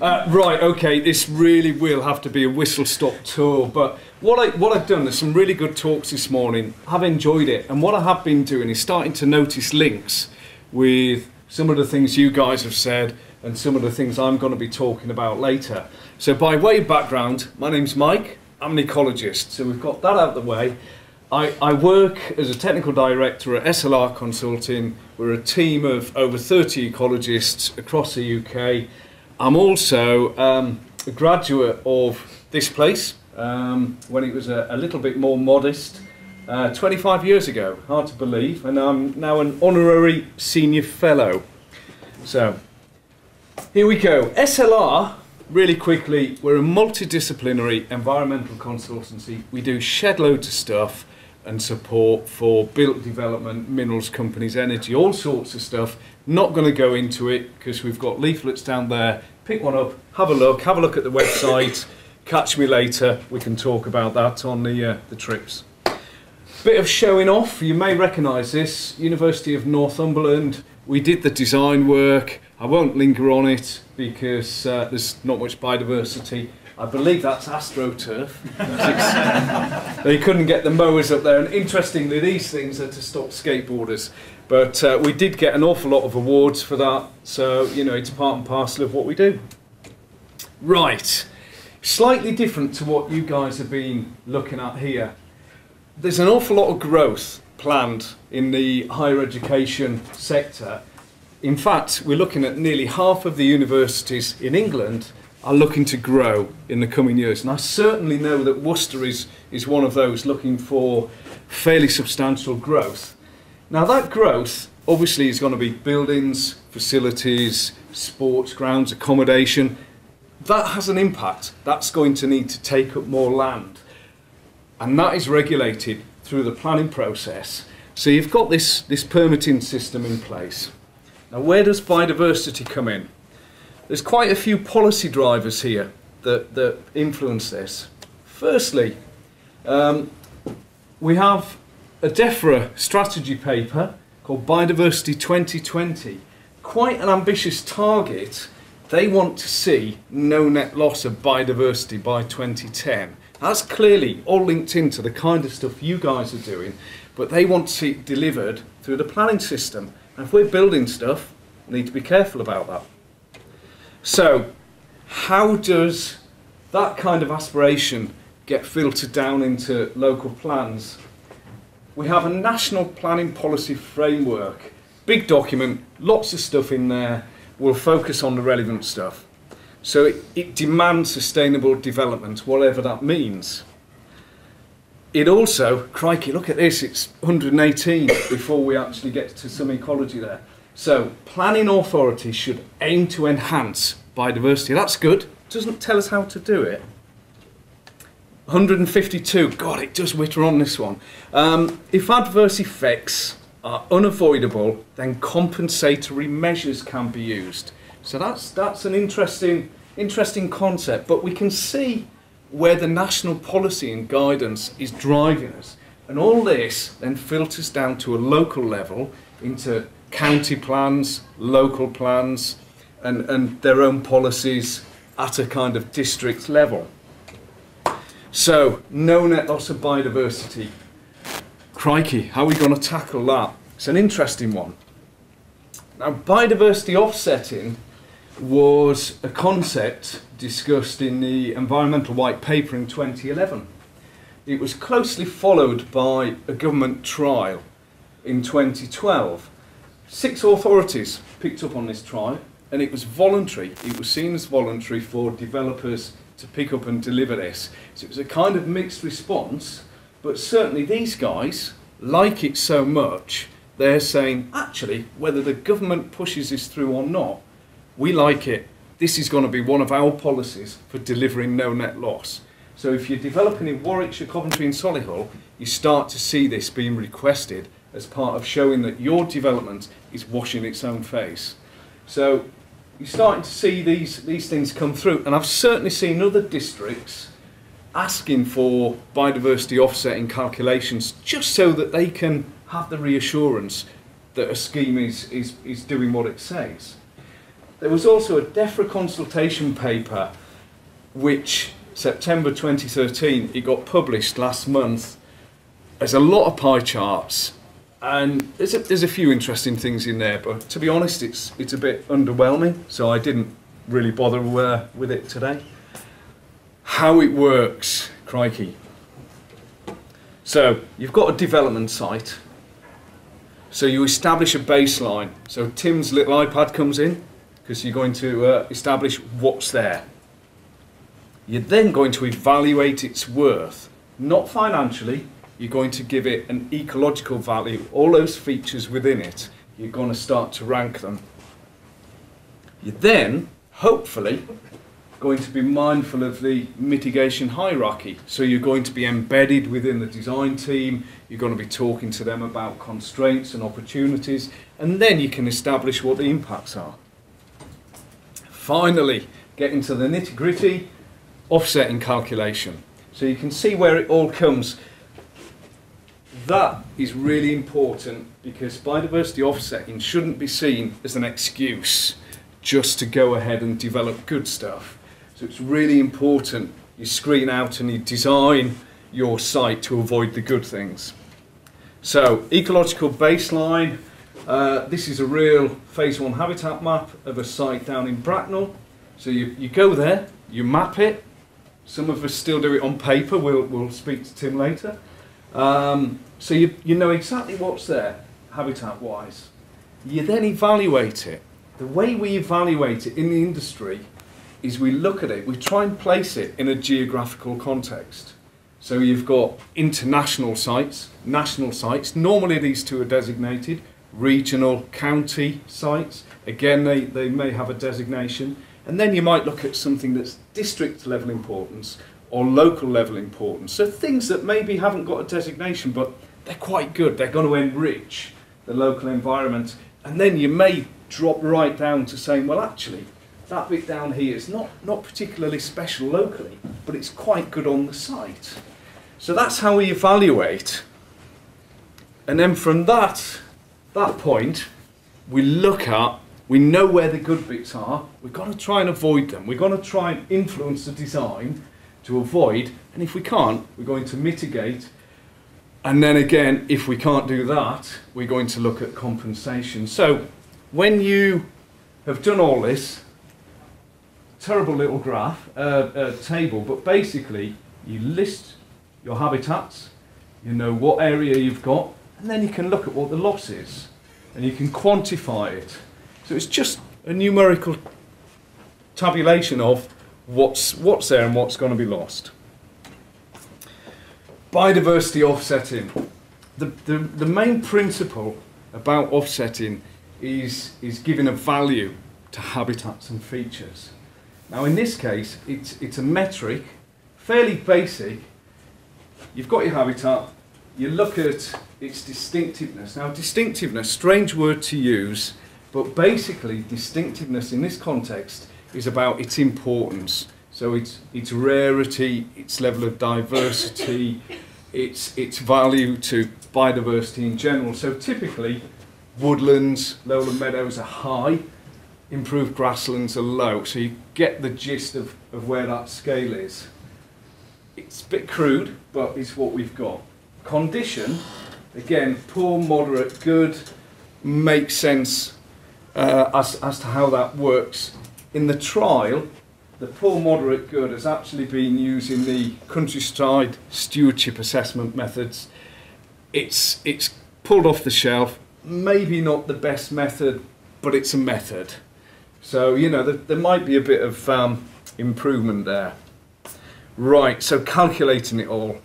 Uh, right, okay, this really will have to be a whistle stop tour. But what, I, what I've done, there's some really good talks this morning. I've enjoyed it. And what I have been doing is starting to notice links with some of the things you guys have said and some of the things I'm going to be talking about later. So, by way of background, my name's Mike. I'm an ecologist. So, we've got that out of the way. I, I work as a technical director at SLR Consulting. We're a team of over 30 ecologists across the UK. I'm also um, a graduate of this place um, when it was a, a little bit more modest. Uh, 25 years ago, hard to believe, and I'm now an honorary senior fellow. So, here we go. SLR, really quickly, we're a multidisciplinary environmental consultancy. We do shed loads of stuff and support for built development, minerals companies, energy, all sorts of stuff. Not going to go into it because we've got leaflets down there. Pick one up, have a look, have a look at the website. Catch me later. We can talk about that on the uh, the trips. Bit of showing off. You may recognise this. University of Northumberland. We did the design work. I won't linger on it because uh, there's not much biodiversity. I believe that's AstroTurf. they couldn't get the mowers up there, and interestingly, these things are to stop skateboarders. But uh, we did get an awful lot of awards for that, so you know it's part and parcel of what we do. Right, slightly different to what you guys have been looking at here. There's an awful lot of growth planned in the higher education sector. In fact, we're looking at nearly half of the universities in England are looking to grow in the coming years. And I certainly know that Worcester is, is one of those looking for fairly substantial growth. Now, that growth obviously is going to be buildings, facilities, sports grounds, accommodation. That has an impact. That's going to need to take up more land. And that is regulated through the planning process. So you've got this, this permitting system in place. Now, where does biodiversity come in? There's quite a few policy drivers here that, that influence this. Firstly, um, we have a DEFRA strategy paper called Biodiversity 2020. Quite an ambitious target. They want to see no net loss of biodiversity by 2010. That's clearly all linked into the kind of stuff you guys are doing, but they want to see it delivered through the planning system. And if we're building stuff, we need to be careful about that. So, how does that kind of aspiration get filtered down into local plans? We have a national planning policy framework, big document, lots of stuff in there. We'll focus on the relevant stuff. So it, it demands sustainable development, whatever that means. It also, crikey, look at this, it's 118 before we actually get to some ecology there. So, planning authorities should aim to enhance biodiversity. That's good. Doesn't tell us how to do it. 152. God, it does witter on this one. Um, if adverse effects are unavoidable, then compensatory measures can be used. So that's that's an interesting interesting concept. But we can see where the national policy and guidance is driving us, and all this then filters down to a local level into county plans, local plans, and, and their own policies at a kind of district level. So, no net loss of biodiversity. Crikey, how are we going to tackle that? It's an interesting one. Now, biodiversity offsetting was a concept discussed in the Environmental White Paper in 2011. It was closely followed by a government trial in 2012 Six authorities picked up on this trial, and it was voluntary. It was seen as voluntary for developers to pick up and deliver this. So it was a kind of mixed response, but certainly these guys like it so much, they're saying, actually, whether the government pushes this through or not, we like it. This is going to be one of our policies for delivering no net loss. So if you're developing in Warwickshire, Coventry and Solihull, you start to see this being requested as part of showing that your development is washing its own face. So you're starting to see these, these things come through, and I've certainly seen other districts asking for biodiversity offsetting calculations just so that they can have the reassurance that a scheme is, is, is doing what it says. there was also a DEFRA consultation paper which September 2013 it got published last month. There's a lot of pie charts and there's a, there's a few interesting things in there but to be honest it's it's a bit underwhelming so I didn't really bother uh, with it today. How it works, crikey. So you've got a development site. So you establish a baseline. So Tim's little iPad comes in because you're going to uh, establish what's there. You're then going to evaluate its worth, not financially. You're going to give it an ecological value, all those features within it. You're going to start to rank them. You're then, hopefully, going to be mindful of the mitigation hierarchy. So you're going to be embedded within the design team, you're going to be talking to them about constraints and opportunities, and then you can establish what the impacts are. Finally, get into the nitty gritty, offsetting calculation. So you can see where it all comes. That is really important because biodiversity offsetting shouldn't be seen as an excuse just to go ahead and develop good stuff so it's really important you screen out and you design your site to avoid the good things. So ecological baseline, uh, this is a real phase one habitat map of a site down in Bracknell. So you, you go there, you map it. Some of us still do it on paper, we'll, we'll speak to Tim later. Um, so you, you know exactly what's there, habitat wise. You then evaluate it. The way we evaluate it in the industry is we look at it, we try and place it in a geographical context. So you've got international sites, national sites, normally these two are designated, regional, county sites, again they, they may have a designation, and then you might look at something that's district level importance or local level importance. So things that maybe haven't got a designation but they're quite good, they're going to enrich the local environment, and then you may drop right down to saying, well actually, that bit down here is not, not particularly special locally, but it's quite good on the site. So that's how we evaluate. And then from that, that point, we look at, we know where the good bits are, we've got to try and avoid them. We've got to try and influence the design to avoid, and if we can't, we're going to mitigate. And then again, if we can't do that, we're going to look at compensation. So when you have done all this, terrible little graph, uh, uh, table, but basically you list your habitats, you know what area you've got, and then you can look at what the loss is, and you can quantify it. So it's just a numerical tabulation of what's, what's there and what's going to be lost. Biodiversity offsetting. The, the, the main principle about offsetting is, is giving a value to habitats and features. Now in this case, it's, it's a metric, fairly basic. You've got your habitat, you look at its distinctiveness. Now distinctiveness, strange word to use, but basically distinctiveness in this context is about its importance. So it's, its rarity, its level of diversity, its, its value to biodiversity in general. So typically, woodlands, lowland meadows are high, improved grasslands are low. So you get the gist of, of where that scale is. It's a bit crude, but it's what we've got. Condition, again, poor, moderate, good, makes sense uh, as, as to how that works. In the trial, the poor, moderate, good has actually been using the countryside stewardship assessment methods. It's, it's pulled off the shelf, maybe not the best method, but it's a method. So, you know, there, there might be a bit of um, improvement there. Right, so calculating it all.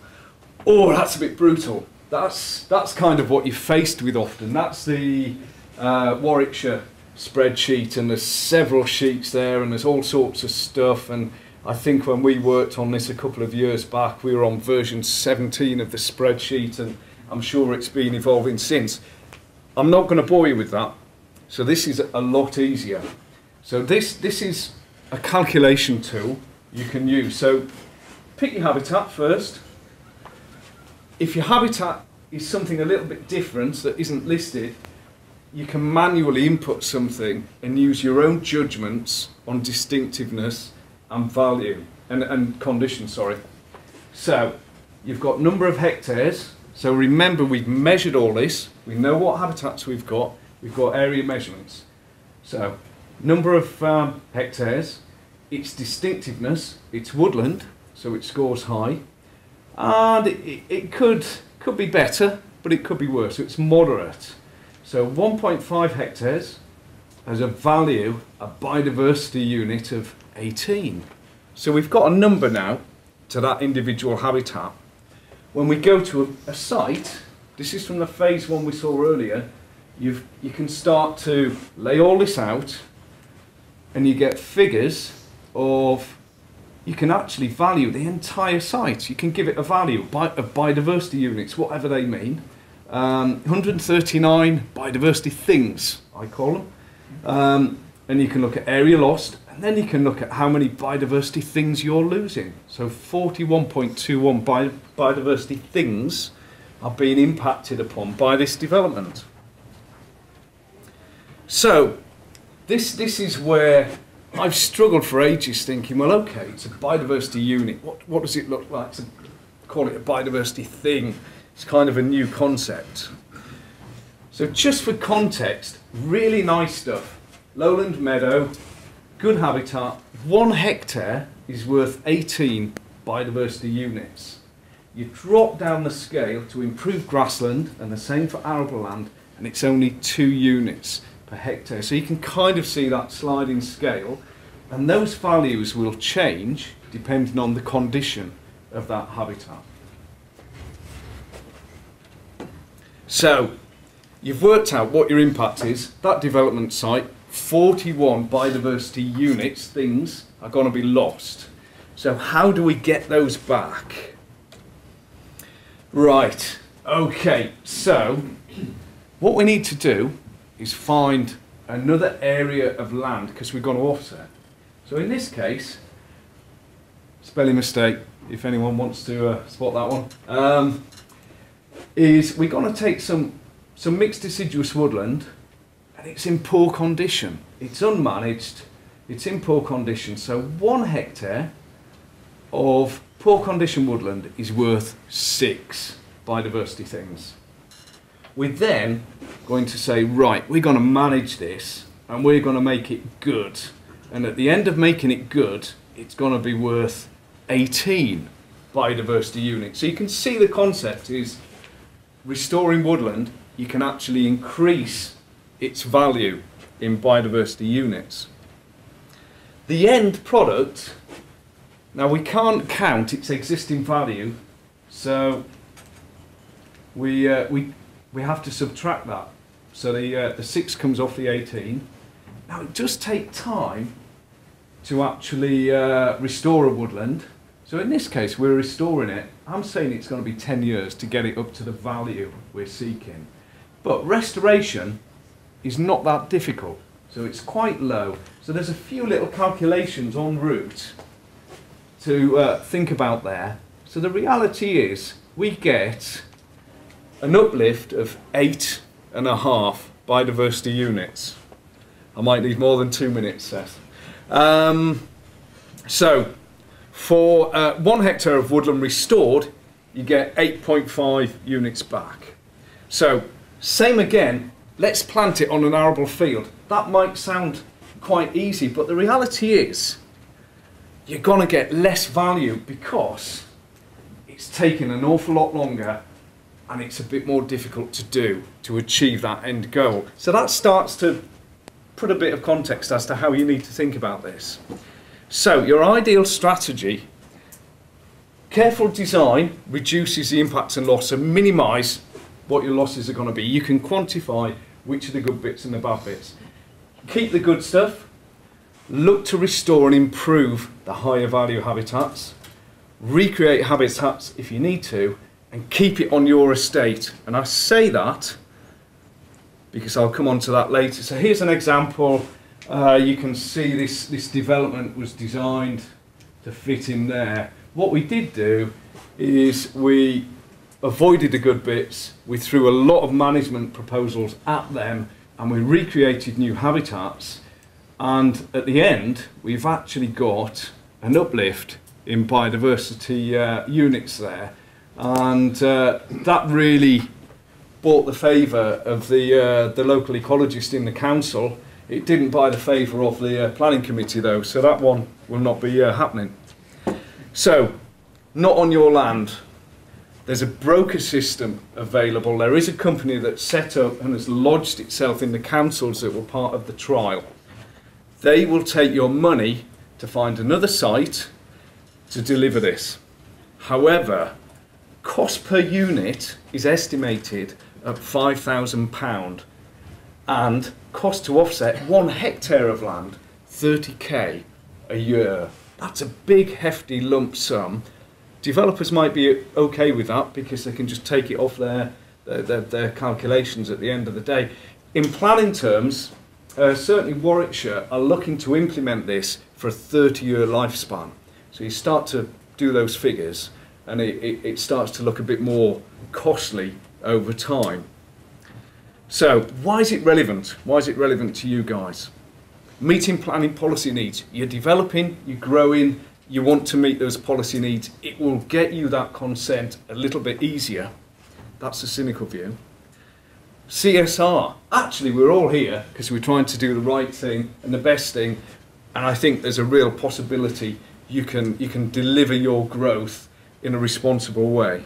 Oh, that's a bit brutal. That's, that's kind of what you're faced with often. That's the uh, Warwickshire spreadsheet, and there's several sheets there, and there's all sorts of stuff. And I think when we worked on this a couple of years back, we were on version 17 of the spreadsheet, and I'm sure it's been evolving since. I'm not going to bore you with that. So this is a lot easier. So this, this is a calculation tool you can use. So pick your habitat first. If your habitat is something a little bit different that isn't listed, you can manually input something and use your own judgments on distinctiveness and value and, and condition, sorry. So you've got number of hectares. So remember we've measured all this. We know what habitats we've got. We've got area measurements. So number of um, hectares, its distinctiveness, it's woodland, so it scores high. And it, it, could, could be better, but it could be worse. So it's moderate. So 1.5 hectares has a value, a biodiversity unit of 18. So we've got a number now to that individual habitat. When we go to a, a site, this is from the phase one we saw earlier, you've, you can start to lay all this out and you get figures of, you can actually value the entire site. You can give it a value of biodiversity units, whatever they mean. Um, 139 biodiversity things, I call them. Um, and you can look at area lost, and then you can look at how many biodiversity things you're losing. So 41.21 bi biodiversity things are being impacted upon by this development. So this, this is where I've struggled for ages thinking, well, okay, it's a biodiversity unit. What, what does it look like to call it a biodiversity thing? It's kind of a new concept. So just for context, really nice stuff. Lowland meadow, good habitat. One hectare is worth 18 biodiversity units. You drop down the scale to improve grassland and the same for arable land and it's only two units per hectare. So you can kind of see that sliding scale and those values will change depending on the condition of that habitat. So, you've worked out what your impact is. That development site, 41 biodiversity units, things, are going to be lost. So how do we get those back? Right, okay, so what we need to do is find another area of land because we're going to offset. So in this case, spelling mistake, if anyone wants to uh, spot that one. Um, is we're going to take some, some mixed deciduous woodland and it's in poor condition. It's unmanaged, it's in poor condition. So one hectare of poor condition woodland is worth six biodiversity things. We're then going to say, right, we're going to manage this and we're going to make it good. And at the end of making it good, it's going to be worth 18 biodiversity units. So you can see the concept is restoring woodland, you can actually increase its value in biodiversity units. The end product, now we can't count its existing value, so we, uh, we, we have to subtract that. So the, uh, the 6 comes off the 18. Now it does take time to actually uh, restore a woodland. So in this case, we're restoring it. I'm saying it's going to be 10 years to get it up to the value we're seeking. But restoration is not that difficult. So it's quite low. So there's a few little calculations en route to uh, think about there. So the reality is we get an uplift of eight and a half biodiversity units. I might need more than two minutes, Seth. Um, so for uh, one hectare of woodland restored, you get 8.5 units back. So, same again, let's plant it on an arable field. That might sound quite easy, but the reality is you're going to get less value because it's taken an awful lot longer and it's a bit more difficult to do to achieve that end goal. So that starts to put a bit of context as to how you need to think about this. So your ideal strategy, careful design reduces the impact and loss and minimise what your losses are going to be. You can quantify which are the good bits and the bad bits. Keep the good stuff, look to restore and improve the higher value habitats, recreate habitats if you need to, and keep it on your estate. And I say that because I'll come on to that later. So here's an example uh, you can see this, this development was designed to fit in there. What we did do is we avoided the good bits. We threw a lot of management proposals at them and we recreated new habitats. And at the end, we've actually got an uplift in biodiversity uh, units there. And uh, that really bought the favour of the, uh, the local ecologist in the council. It didn't buy the favour of the uh, planning committee though, so that one will not be uh, happening. So, not on your land. There's a broker system available. There is a company that's set up and has lodged itself in the councils that were part of the trial. They will take your money to find another site to deliver this. However, cost per unit is estimated at £5,000 and cost to offset one hectare of land, 30k a year. That's a big hefty lump sum. Developers might be okay with that because they can just take it off their, their, their, calculations at the end of the day. In planning terms, uh, certainly Warwickshire are looking to implement this for a 30 year lifespan. So you start to do those figures and it, it, it starts to look a bit more costly over time. So why is it relevant? Why is it relevant to you guys? Meeting planning policy needs. You're developing, you're growing, you want to meet those policy needs. It will get you that consent a little bit easier. That's a cynical view. CSR. Actually, we're all here because we're trying to do the right thing and the best thing. And I think there's a real possibility you can, you can deliver your growth in a responsible way.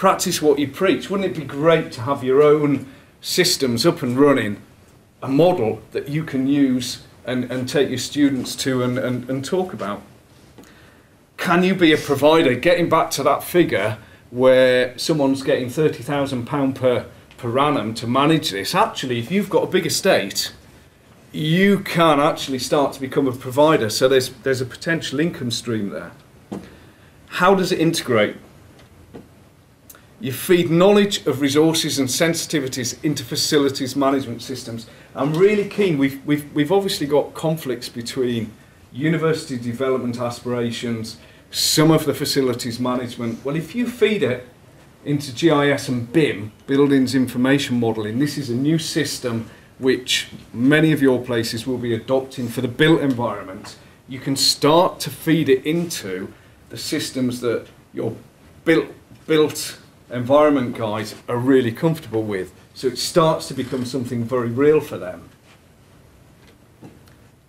Practice what you preach. Wouldn't it be great to have your own systems up and running, a model that you can use and, and take your students to and, and, and talk about? Can you be a provider? Getting back to that figure where someone's getting £30,000 per, per annum to manage this. Actually, if you've got a big estate, you can actually start to become a provider. So there's, there's a potential income stream there. How does it integrate? You feed knowledge of resources and sensitivities into facilities management systems. I'm really keen. We've, we've, we've obviously got conflicts between university development aspirations, some of the facilities management. Well, if you feed it into GIS and BIM, Buildings Information Modelling, this is a new system which many of your places will be adopting for the built environment. You can start to feed it into the systems that your built, built environment guys are really comfortable with. So it starts to become something very real for them.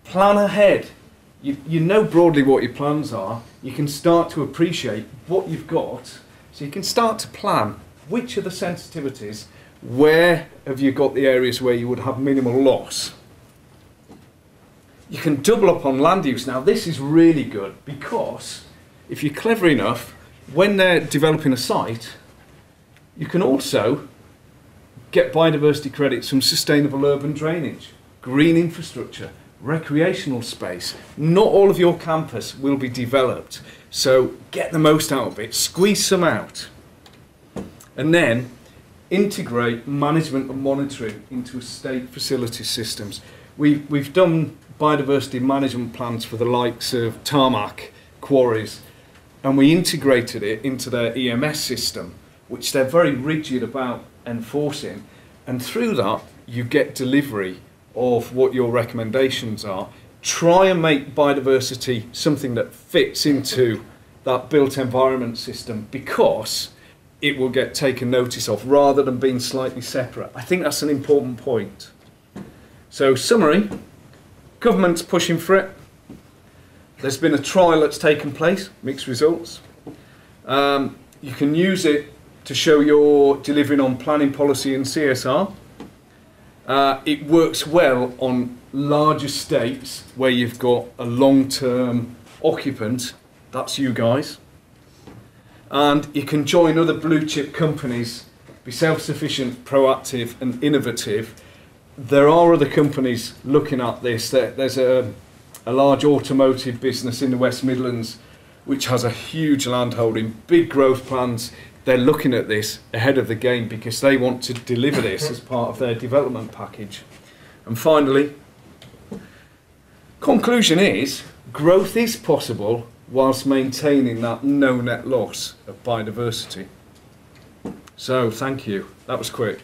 Plan ahead. You, you know broadly what your plans are. You can start to appreciate what you've got. So you can start to plan which are the sensitivities, where have you got the areas where you would have minimal loss. You can double up on land use. Now this is really good because if you're clever enough, when they're developing a site, you can also get biodiversity credits from sustainable urban drainage, green infrastructure, recreational space. Not all of your campus will be developed, so get the most out of it, squeeze some out, and then integrate management and monitoring into estate facility systems. We've, we've done biodiversity management plans for the likes of tarmac, quarries, and we integrated it into their EMS system which they're very rigid about enforcing. And through that, you get delivery of what your recommendations are. Try and make biodiversity something that fits into that built environment system because it will get taken notice of rather than being slightly separate. I think that's an important point. So, summary government's pushing for it. There's been a trial that's taken place, mixed results. Um, you can use it to show you're delivering on planning policy and CSR. Uh, it works well on large estates where you've got a long-term occupant, that's you guys. And you can join other blue chip companies, be self-sufficient, proactive and innovative. There are other companies looking at this. There's a, a large automotive business in the West Midlands which has a huge landholding, big growth plans they're looking at this ahead of the game because they want to deliver this as part of their development package. And finally, conclusion is growth is possible whilst maintaining that no net loss of biodiversity. So thank you. That was quick.